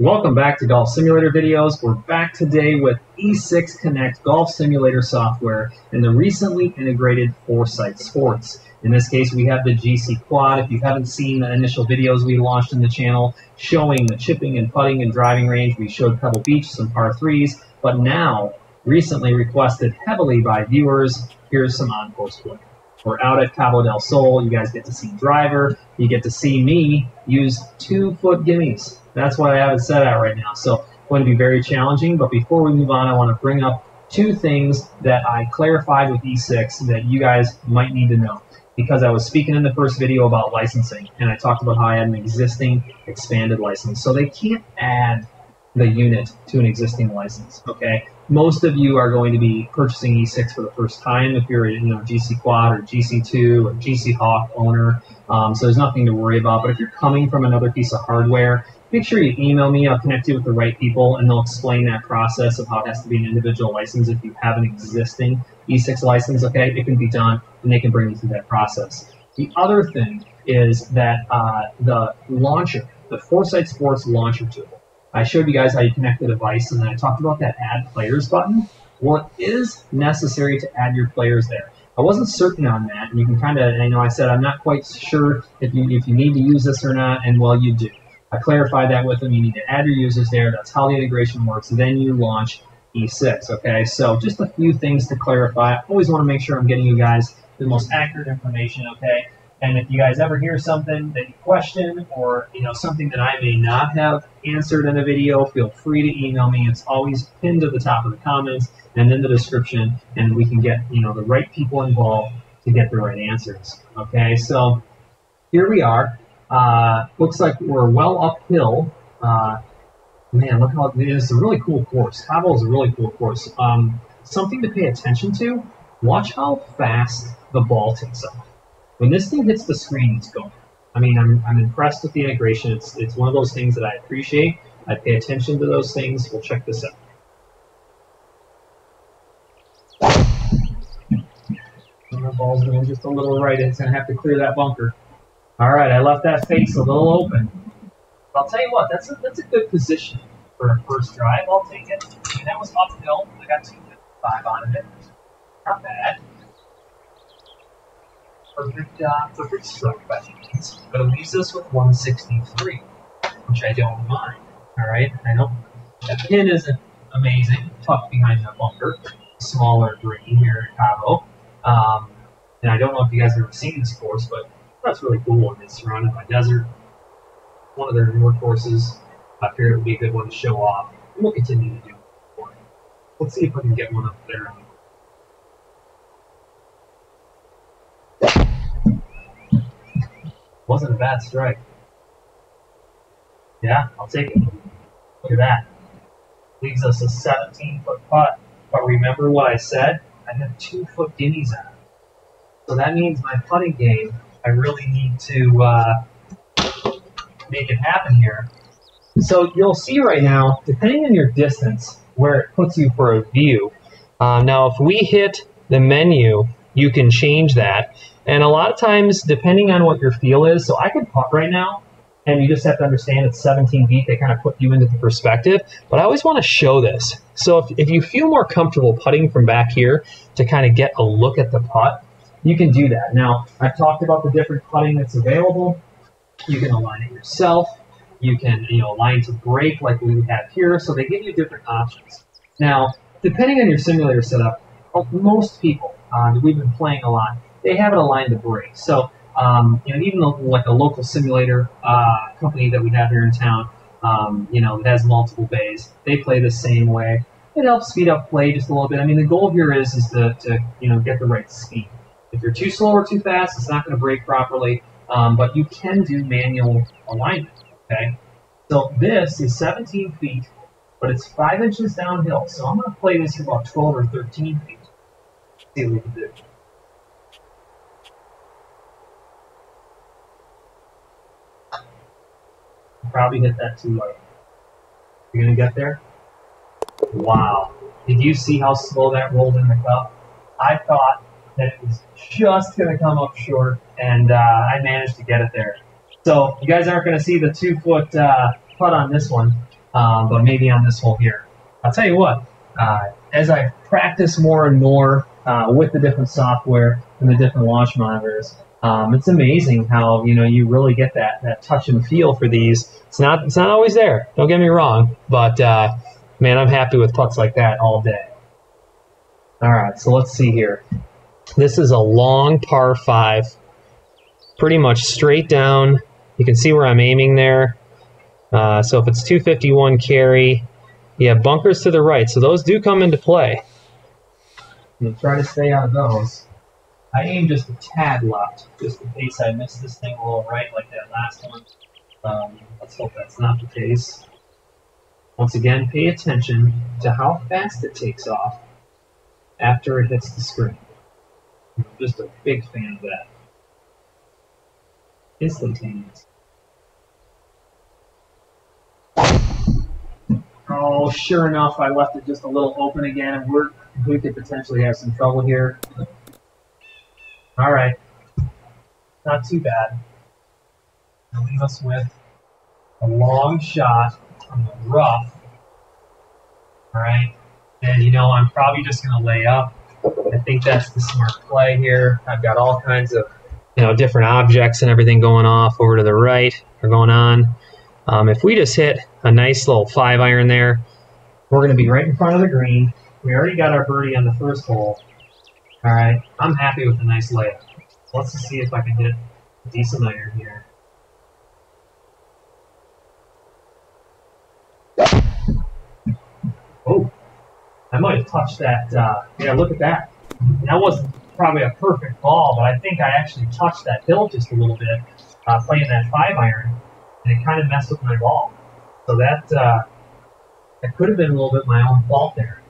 Welcome back to Golf Simulator videos. We're back today with E6 Connect Golf Simulator software and the recently integrated Foresight Sports. In this case, we have the GC Quad. If you haven't seen the initial videos we launched in the channel showing the chipping and putting and driving range, we showed Pebble Beach, some par threes, but now, recently requested heavily by viewers, here's some on-course play. We're out at Cabo del Sol. You guys get to see driver. You get to see me use two foot gimmies. That's what I have it set at right now. So going to be very challenging. But before we move on, I want to bring up two things that I clarified with E6 that you guys might need to know. Because I was speaking in the first video about licensing, and I talked about how I had an existing expanded license. So they can't add the unit to an existing license. Okay, most of you are going to be purchasing E6 for the first time if you're a you know GC Quad or GC2 or GC Hawk owner. Um, so there's nothing to worry about. But if you're coming from another piece of hardware, make sure you email me. I'll connect you with the right people, and they'll explain that process of how it has to be an individual license if you have an existing E6 license. Okay, it can be done, and they can bring you through that process. The other thing is that uh, the launcher, the Foresight Sports launcher tool, I showed you guys how you connect the device, and then I talked about that Add Players button. Well, it is necessary to add your players there. I wasn't certain on that, and you can kind of, I know I said I'm not quite sure if you if you need to use this or not, and well, you do. I clarified that with them. You need to add your users there. That's how the integration works. Then you launch E6. Okay, so just a few things to clarify. I always want to make sure I'm getting you guys the most accurate information. Okay, and if you guys ever hear something that you question or you know something that I may not have answered in a video, feel free to email me. It's always pinned to the top of the comments and in the description, and we can get you know the right people involved to get the right answers. Okay, so here we are. Uh, looks like we're well uphill. Uh, man, look how it's a really cool course. Cabo is a really cool course. Um, something to pay attention to. Watch how fast the ball takes off. When this thing hits the screen, it's going. I mean, I'm, I'm impressed with the integration. It's, it's one of those things that I appreciate. I pay attention to those things. We'll check this out. The ball's going just a little right. It's going to have to clear that bunker. All right, I left that face a little open. I'll tell you what, that's a, that's a good position for a first drive. I'll take it. Mean, that was uphill. I got two 255 on it. Not bad. Perfect, uh, perfect stroke by means. But it leaves us with 163, which I don't mind. All right, I know that pin isn't amazing, tucked behind the bunker. Smaller green here at Cabo. Um, and I don't know if you guys have ever seen this course, but that's really cool. And it's surrounded by desert. One of their newer courses. I figured it would be a good one to show off. And we'll continue to do it. Let's see if I can get one up there. Wasn't a bad strike. Yeah, I'll take it. Look at that. Leaves us a 17 foot putt. But remember what I said? I have two foot gimmies on. So that means my putting game I really need to uh, make it happen here. So you'll see right now, depending on your distance, where it puts you for a view. Um, now, if we hit the menu, you can change that. And a lot of times, depending on what your feel is, so I could putt right now, and you just have to understand it's 17 feet. They kind of put you into the perspective. But I always want to show this. So if, if you feel more comfortable putting from back here to kind of get a look at the putt, you can do that. Now, I've talked about the different putting that's available. You can align it yourself. You can, you know, align to break like we have here. So they give you different options. Now, depending on your simulator setup, most people uh, we've been playing a lot, they have it aligned to break. So, um, you know, even like a local simulator uh, company that we have here in town, um, you know, that has multiple bays, they play the same way. It helps speed up play just a little bit. I mean, the goal here is is to, to you know get the right speed. If you're too slow or too fast, it's not going to break properly, um, but you can do manual alignment, okay? So this is 17 feet, but it's 5 inches downhill, so I'm going to play this for about 12 or 13 feet. Probably hit that too low. You're to get there? Wow. Did you see how slow that rolled in the cup? I thought that it was just to come up short, and uh, I managed to get it there. So you guys aren't to see the two foot uh, putt on this one. um, but maybe on this hole here. I'll tell you what, uh, as I practice more and more uh, with the different software and the different launch monitors, um, it's amazing how you know you really get that that touch and feel for these. It's not it's not always there. Don't get me wrong, but uh, man, I'm happy with putts like that all day. All right, so let's see here. This is a long par five, pretty much straight down. You can see where I'm aiming there. Uh, so if it's 251 carry, you have bunkers to the right, so those do come into play. And try to stay out of those. I aim just a tad left, just in case I miss this thing a little right like that last one. Um, let's hope that's not the case. Once again, pay attention to how fast it takes off after it hits the screen. I'm just a big fan of that. Instantaneous. Oh, sure enough, I left it just a little open again, and we're, we could potentially have some trouble here. All right. Not too bad. Now leave us with a long shot from the rough. All right. And you know, I'm probably just going to lay up. I think that's the smart play here. I've got all kinds of, you know, different objects and everything going off over to the right or going on. Um, if we just hit a nice little five iron there, we're going to be right in front of the green. We already got our birdie on the first hole. All right, I'm happy with a nice layup. Let's see if I can hit a decent iron here. Oh, I might have touched that. Uh, yeah, look at that. That wasn't probably a perfect ball, but I think I actually touched that hill just a little bit uh, playing that five iron, and it kind of messed with my ball. So that uh, that could have been a little bit my own fault there.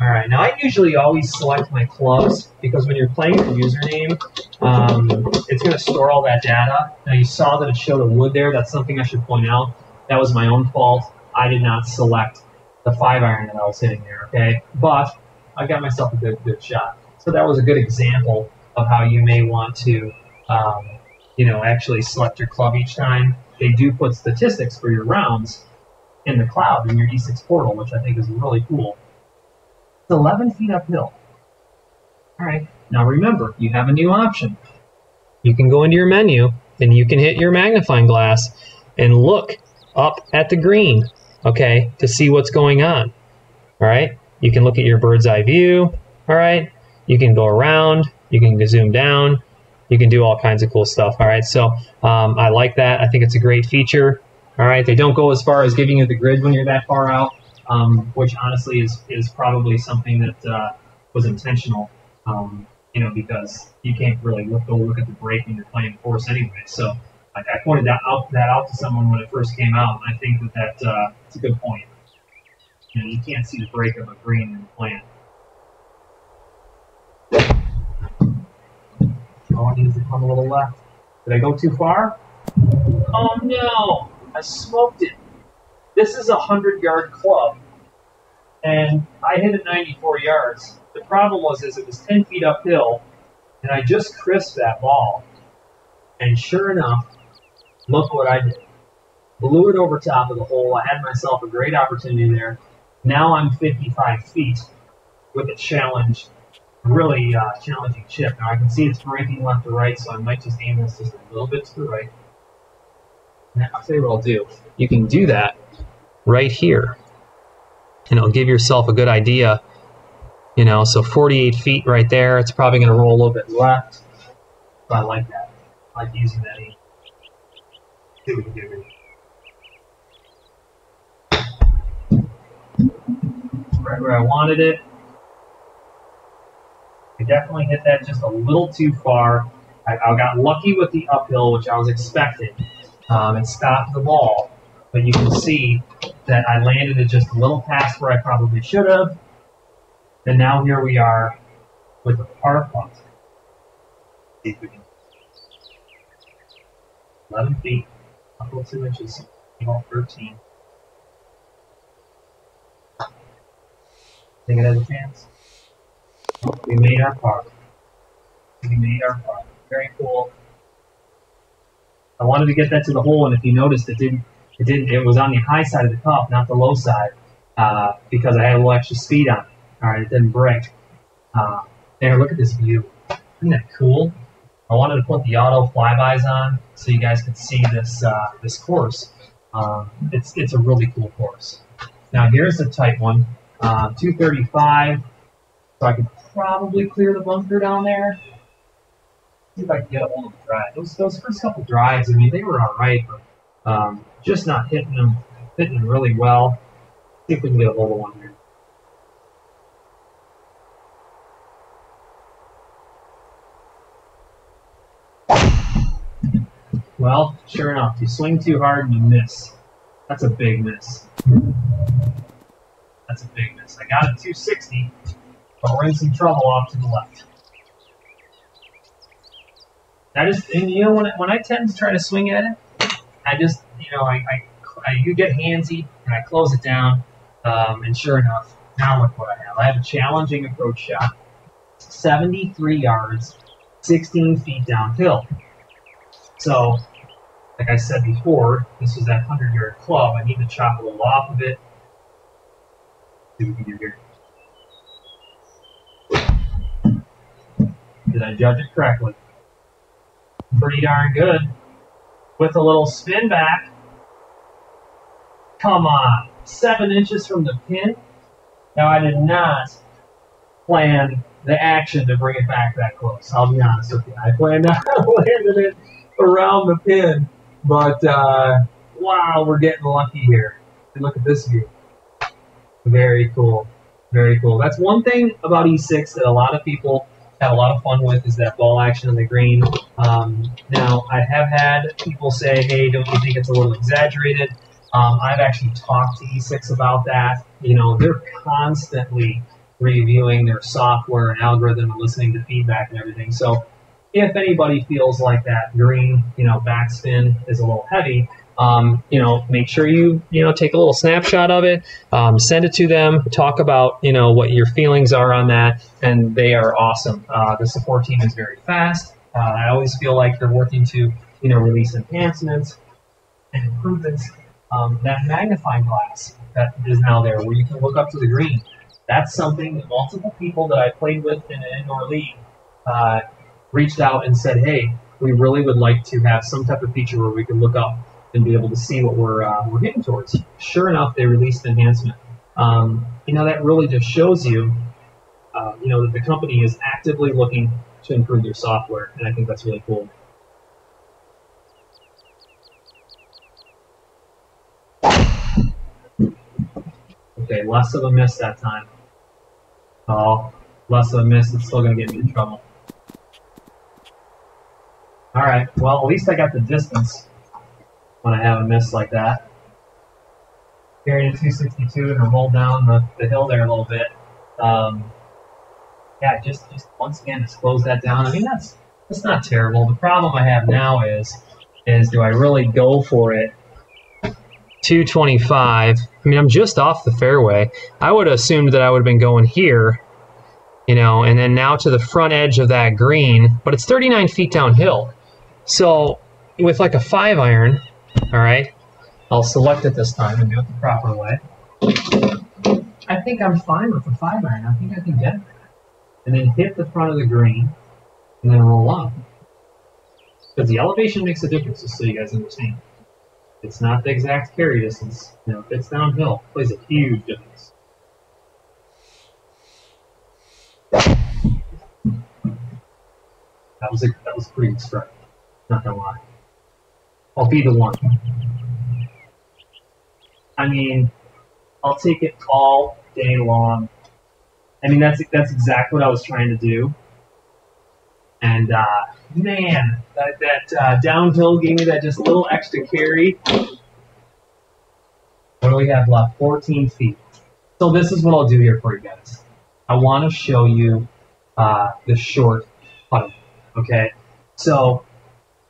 All right, now I usually always select my clubs because when you're playing your username, um, it's going to store all that data. Now you saw that it showed a wood there. That's something I should point out. That was my own fault. I did not select the five iron that I was hitting there. Okay, but I got myself a good good shot. So that was a good example of how you may want to, um, you know, actually select your club each time. They do put statistics for your rounds in the cloud in your E6 portal, which I think is really cool. It's 11 feet uphill. All right. Now remember, you have a new option. You can go into your menu and you can hit your magnifying glass and look up at the green, okay, to see what's going on. All right. You can look at your bird's eye view. All right. You can go around. You can zoom down. You can do all kinds of cool stuff. All right. So um, I like that. I think it's a great feature. All right. They don't go as far as giving you the grid when you're that far out um, which honestly is is probably something that uh, was intentional. Um, you know, because you can't really look, go look at the break when you're playing course anyway. So like, I pointed that out that out to someone when it first came out, and I think that that uh, it's a good point. You know, you can't see the break of a green in the plan. Oh, it needs to come a little left. Did I go too far? Oh no! I smoked it. This is a 100 yard club, and I hit it 94 yards. The problem was is it was 10 feet uphill, and I just crisped that ball. And sure enough, look what I did. Blew it over top of the hole. I had myself a great opportunity there. Now I'm 55 feet with a challenge, really uh, challenging chip. Now I can see it's breaking left to right, so I might just aim this just a little bit to the right. Now, I'll tell you what I'll do. You can do that right here. And it'll give yourself a good idea. You know, so 48 feet right there. It's probably going to roll a little bit left. But I like that. I like using that aim. See what can do Right where I wanted it. I definitely hit that just a little too far. I, I got lucky with the uphill, which I was expecting. Um, and stopped the ball. But you can see that I landed it just a little past where I probably should have. And now here we are with the par putt. See if we can. 11 feet, couple two inches, about 13. Think it has a chance? We made our par. We made our par. Very cool. I wanted to get that to the hole, and if you noticed, it didn't it didn't. It was on the high side of the cup, not the low side, uh, because I had a little extra speed on it. All right, it didn't break. Uh, there, look at this view. Isn't that cool? I wanted to put the auto flybys on so you guys could see this uh, this course. Um, it's it's a really cool course. Now here's the tight one, uh, 235. So I could probably clear the bunker down there. See if I can get a hold of the drive. Those those first couple drives, I mean, they were all right, but um, just not hitting them hitting them really well. See if we can get a hold of one here. Well, sure enough, you swing too hard and you miss. That's a big miss. That's a big miss. I got a 260, but we're in some trouble off to the left. I just, and you know, when, when I tend to try to swing at it, I just, you know, I, I, I you get handsy and I close it down. Um, and sure enough, now look what I have. I have a challenging approach shot, 73 yards, 16 feet downhill. So, like I said before, this is that 100 yard club. I need to chop a little off of it. See what we can do here. Did I judge it correctly? Pretty darn good. With a little spin back. Come on. Seven inches from the pin. Now, I did not plan the action to bring it back that close. I'll be honest with you. I planned on landing it around the pin. But uh, wow, we're getting lucky here. And look at this view. Very cool. Very cool. That's one thing about E6 that a lot of people have a lot of fun with is that ball action on the green. Um, now, I have had people say, hey, don't you think it's a little exaggerated? Um, I've actually talked to E6 about that. You know, they're constantly reviewing their software and algorithm and listening to feedback and everything. So if anybody feels like that green, you know, backspin is a little heavy, um, you know, make sure you, you know, take a little snapshot of it, um, send it to them, talk about, you know, what your feelings are on that, and they are awesome. Uh, the support team is very fast. Uh, I always feel like they're working to, you know, release enhancements and improvements. Um, that magnifying glass that is now there, where you can look up to the green, that's something that multiple people that I played with in an indoor league uh, reached out and said, "Hey, we really would like to have some type of feature where we can look up and be able to see what we're uh, we're hitting towards." Sure enough, they released an enhancement. Um, you know, that really just shows you, uh, you know, that the company is actively looking to improve their software, and I think that's really cool. Okay, less of a miss that time. Oh, less of a miss. It's still going to get me in trouble. All right. Well, at least I got the distance when I have a miss like that. Carried a 262 and rolled down the, the hill there a little bit. Um, yeah, just just once again, just close that down. I mean, that's that's not terrible. The problem I have now is is do I really go for it? 225. I mean, I'm just off the fairway. I would have assumed that I would have been going here, you know, and then now to the front edge of that green, but it's 39 feet downhill. So with like a five iron, all right, I'll select it this time and do it the proper way. I think I'm fine with the five iron. I think I can get it. And then hit the front of the green and then roll on. Because the elevation makes a difference, just so you guys understand. It's not the exact carry distance. Know, if it's downhill, it plays a huge difference. That was a that was pretty strike. Not gonna lie. I'll be the one. I mean, I'll take it all day long. I mean, that's that's exactly what I was trying to do. And uh, man, that, that uh, downhill gave me that just little extra carry. What do we have left? 14 feet. So this is what I'll do here for you guys. I want to show you uh, the short putt. Okay, so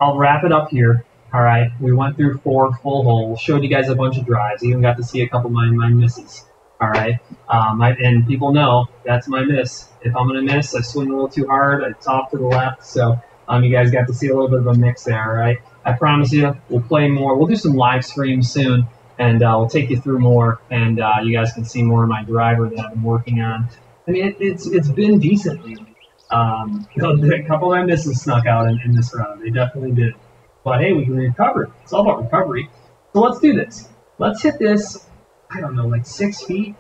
I'll wrap it up here. All right, we went through four full holes, showed you guys a bunch of drives, even got to see a couple of my, my misses. All right, um, I, and people know that's my miss. If I'm gonna miss, I swing a little too hard. I top to the left. So um, you guys got to see a little bit of a mix there. All right, I promise you, we'll play more. We'll do some live streams soon, and uh, we'll take you through more, and uh, you guys can see more of my driver that I've been working on. I mean, it, it's it's been decent lately. Um, a couple of my misses snuck out in, in this round. They definitely did. But hey, we can recover. It's all about recovery. So let's do this. Let's hit this, I don't know, like six feet.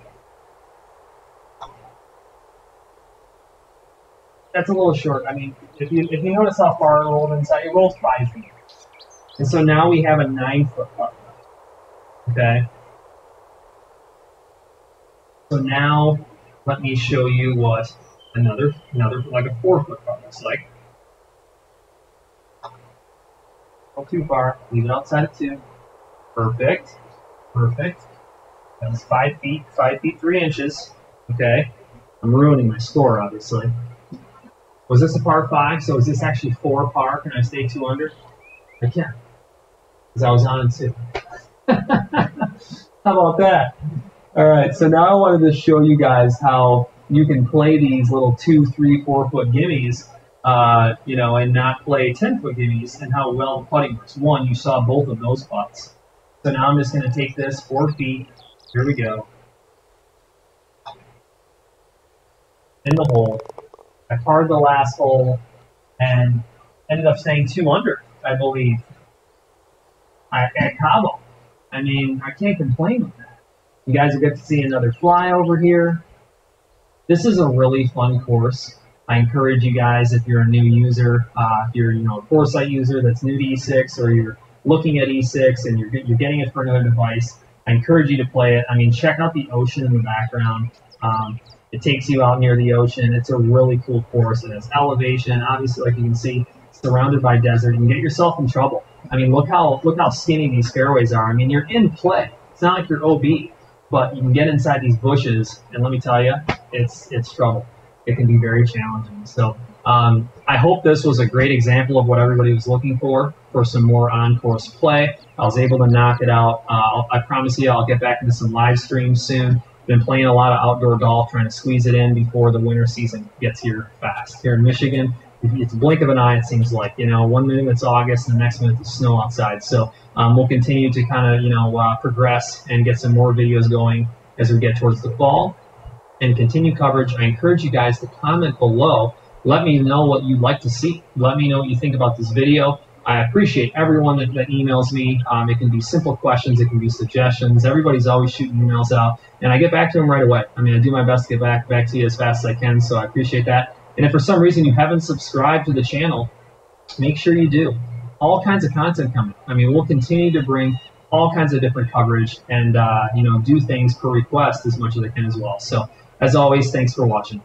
That's a little short. I mean, if you, if you notice how far it rolled inside, it rolls five feet. And so now we have a nine foot putt. Okay. So now let me show you what another another like a four foot putt looks like. Go too far. Leave it outside of two. Perfect. Perfect. Five feet, five feet three inches. Okay. I'm ruining my score, obviously. Was this a par five? So is this actually four par? Can I stay two under? I can. Because I was on two. how about that? All right. So now I wanted to show you guys how you can play these little two, three, four foot gimmies uh, you know, and not play 10 foot gimmies and how well the putting works. One, you saw both of those putts. So now I'm just going to take this four feet. Here we go. In the hole. I parred the last hole and ended up staying two under, I believe, at, at Cabo. I mean, I can't complain with that. You guys will get to see another fly over here. This is a really fun course. I encourage you guys, if you're a new user, uh, if you're you know a Foresight user that's new to E6, or you're looking at E6 and you're you're getting it for another device, I encourage you to play it. I mean, check out the ocean in the background. Um, it takes you out near the ocean. It's a really cool course. It has elevation. Obviously, like you can see, surrounded by desert. You can get yourself in trouble. I mean, look how look how skinny these fairways are. I mean, you're in play. It's not like you're OB, but you can get inside these bushes, and let me tell you, it's it's trouble it can be very challenging. So um, I hope this was a great example of what everybody was looking for for some more on-course play. I was able to knock it out. Uh, I promise you, I'll get back into some live streams soon. Been playing a lot of outdoor golf, trying to squeeze it in before the winter season gets here fast. Here in Michigan, it's a blink of an eye. It seems like you know, one minute it's August, and the next minute it's snow outside. So um, we'll continue to kind of you know uh, progress and get some more videos going as we get towards the fall and continue coverage. I encourage you guys to comment below. Let me know what you'd like to see. Let me know what you think about this video. I appreciate everyone that, that emails me. Um, it can be simple questions, it can be suggestions. Everybody's always shooting emails out, and I get back to them right away. I mean, I do my best to get back back to you as fast as I can, so I appreciate that. And if for some reason you haven't subscribed to the channel, make sure you do. All kinds of content coming. I mean, we'll continue to bring all kinds of different coverage and uh, you know do things per request as much as I can as well. So as always, thanks for watching.